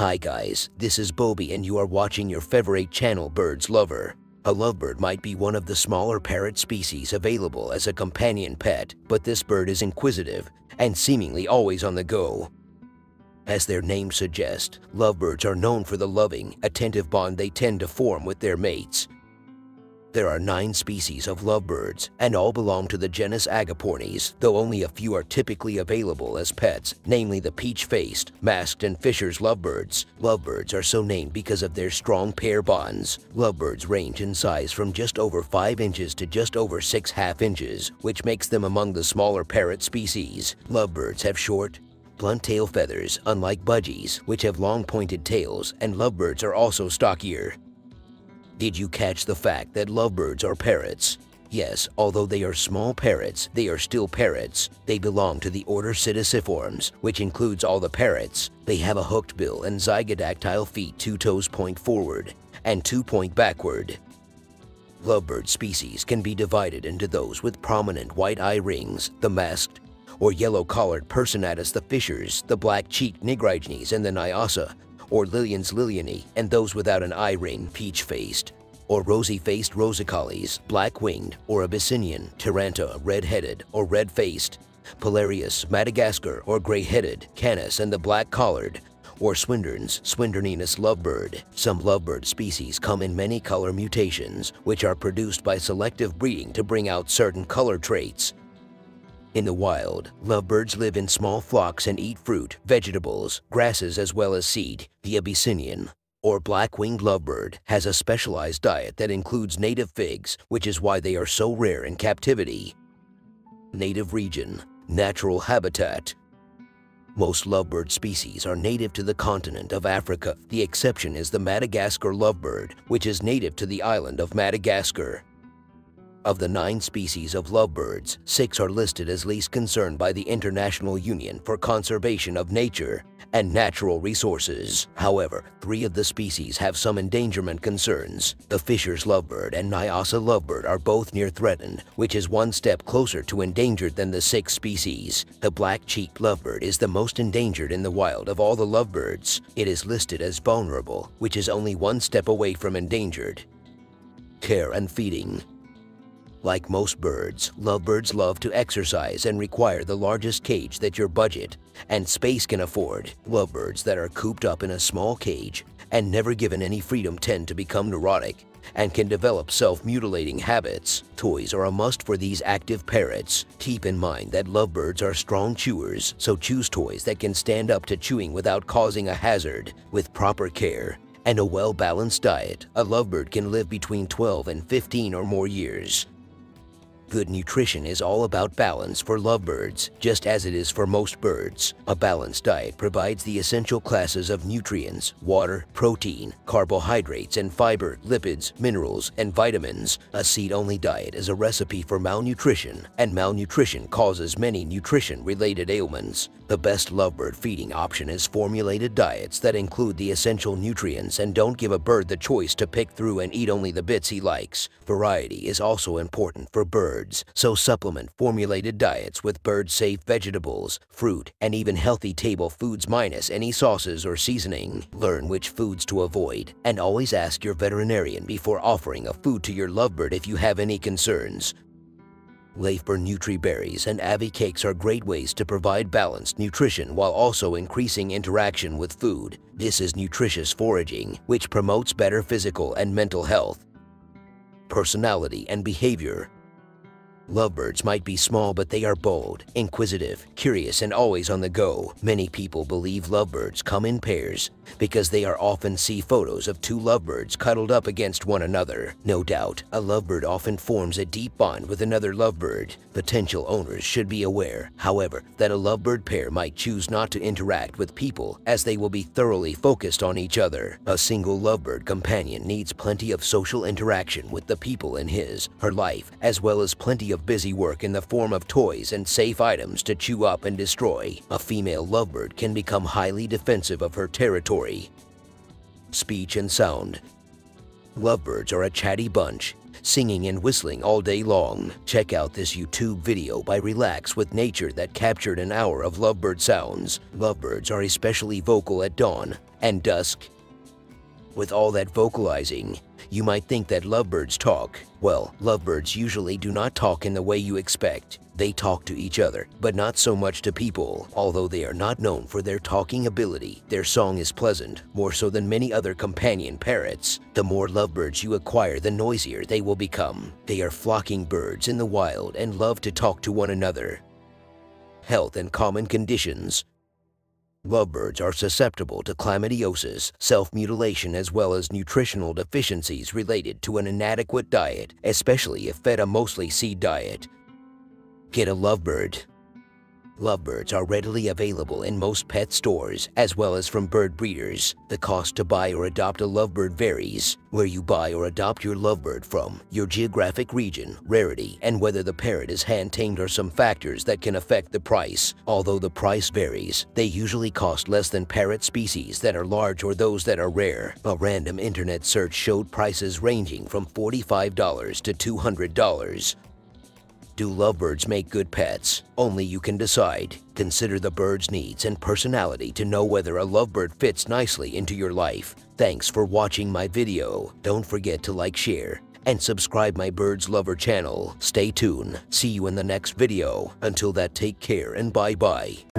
Hi guys, this is Bobby and you are watching your favorite channel Birds Lover. A lovebird might be one of the smaller parrot species available as a companion pet, but this bird is inquisitive and seemingly always on the go. As their name suggests, lovebirds are known for the loving, attentive bond they tend to form with their mates. There are nine species of lovebirds, and all belong to the genus Agapornis, though only a few are typically available as pets, namely the peach-faced, masked, and Fischer's lovebirds. Lovebirds are so named because of their strong pair bonds. Lovebirds range in size from just over 5 inches to just over 6 half inches, which makes them among the smaller parrot species. Lovebirds have short, blunt tail feathers, unlike budgies, which have long pointed tails, and lovebirds are also stockier. Did you catch the fact that lovebirds are parrots? Yes, although they are small parrots, they are still parrots. They belong to the order Psittaciformes, which includes all the parrots. They have a hooked bill and zygodactyl feet two toes point forward and two point backward. Lovebird species can be divided into those with prominent white eye rings, the masked, or yellow-collared Personatus the Fischer's, the black-cheeked Nigrigenis, and the Nyasa, or Lilian's lilianae, and those without an eye ring, peach-faced, or rosy-faced roseicollis, black-winged, or Abyssinian, Taranta, red-headed, or red-faced, Pullarius, Madagascar, or gray-headed, Canus, and the black-collared, or Swindern's Swindernianus lovebird. Some lovebird species come in many color mutations, which are produced by selective breeding to bring out certain color traits. In the wild, lovebirds live in small flocks and eat fruit, vegetables, grasses as well as seed. The Abyssinian, or black-winged lovebird, has a specialized diet that includes native figs, which is why they are so rare in captivity. Native region, natural habitat. Most lovebird species are native to the continent of Africa. The exception is the Madagascar lovebird, which is native to the island of Madagascar. Of the nine species of lovebirds, six are listed as least concerned by the International Union for Conservation of Nature and Natural Resources. However, three of the species have some endangerment concerns. The Fischer's lovebird and Nyasa lovebird are both near threatened, which is one step closer to endangered than the six species. The black-cheeked lovebird is the most endangered in the wild of all the lovebirds. It is listed as vulnerable, which is only one step away from endangered. Care and feeding like most birds, lovebirds love to exercise and require the largest cage that your budget and space can afford. Lovebirds that are cooped up in a small cage and never given any freedom tend to become neurotic and can develop self-mutilating habits. Toys are a must for these active parrots. Keep in mind that lovebirds are strong chewers, so choose toys that can stand up to chewing without causing a hazard. With proper care and a well-balanced diet, a lovebird can live between 12 and 15 or more years. Good nutrition is all about balance for lovebirds, just as it is for most birds. A balanced diet provides the essential classes of nutrients, water, protein, carbohydrates, and fiber, lipids, minerals, and vitamins. A seed-only diet is a recipe for malnutrition, and malnutrition causes many nutrition-related ailments. The best lovebird feeding option is formulated diets that include the essential nutrients and don't give a bird the choice to pick through and eat only the bits he likes. Variety is also important for birds birds, so supplement formulated diets with bird-safe vegetables, fruit, and even healthy table foods minus any sauces or seasoning. Learn which foods to avoid, and always ask your veterinarian before offering a food to your lovebird if you have any concerns. Lafeber Nutri-Berries and Avi Cakes are great ways to provide balanced nutrition while also increasing interaction with food. This is nutritious foraging, which promotes better physical and mental health, personality, and behavior. Lovebirds might be small, but they are bold, inquisitive, curious, and always on the go. Many people believe lovebirds come in pairs because they are often see photos of two lovebirds cuddled up against one another. No doubt, a lovebird often forms a deep bond with another lovebird. Potential owners should be aware, however, that a lovebird pair might choose not to interact with people as they will be thoroughly focused on each other. A single lovebird companion needs plenty of social interaction with the people in his, her life, as well as plenty of of busy work in the form of toys and safe items to chew up and destroy, a female lovebird can become highly defensive of her territory. Speech and sound Lovebirds are a chatty bunch, singing and whistling all day long. Check out this YouTube video by Relax with Nature that captured an hour of lovebird sounds. Lovebirds are especially vocal at dawn, and dusk. With all that vocalizing, you might think that lovebirds talk. Well, lovebirds usually do not talk in the way you expect. They talk to each other, but not so much to people. Although they are not known for their talking ability, their song is pleasant, more so than many other companion parrots. The more lovebirds you acquire, the noisier they will become. They are flocking birds in the wild and love to talk to one another. Health and common conditions Lovebirds are susceptible to chlamydiosis, self-mutilation as well as nutritional deficiencies related to an inadequate diet, especially if fed a mostly seed diet. Get a lovebird Lovebirds are readily available in most pet stores, as well as from bird breeders. The cost to buy or adopt a lovebird varies. Where you buy or adopt your lovebird from, your geographic region, rarity, and whether the parrot is hand-tamed are some factors that can affect the price. Although the price varies, they usually cost less than parrot species that are large or those that are rare. A random internet search showed prices ranging from $45 to $200. Do lovebirds make good pets? Only you can decide. Consider the bird's needs and personality to know whether a lovebird fits nicely into your life. Thanks for watching my video. Don't forget to like, share, and subscribe my Birds Lover channel. Stay tuned. See you in the next video. Until that, take care and bye-bye.